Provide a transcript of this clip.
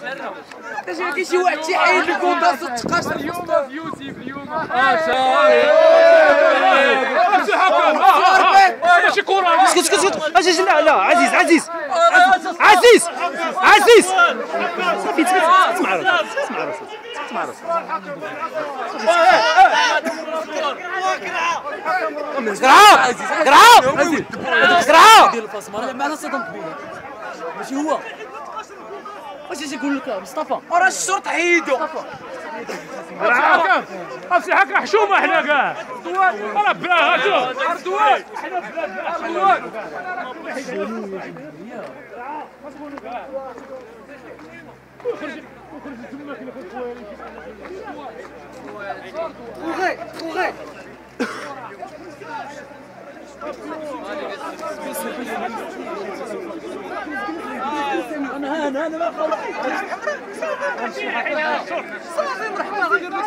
كاين شي واحد تيحيد الكوندا تقاش اليوم في يوتيوب اليوم آه كره اسكت اسكت اسكت أجي لا لا عزيز عزيز عزيز عزيز صافي تسمع راسك تسمع راسك تسمع راسك قرعه قرعه قرعه صدام ماشي هو واش اش يقول لك مصطفى؟ راه الشرط حيدو هكا. امشي هكا حشومة حنا كاع. أنا بلا هاتو أردوان. حنا بلا أردوان. خوغي خوغي أنا أنا ما خلاص صافي مرحبا. غادي نروح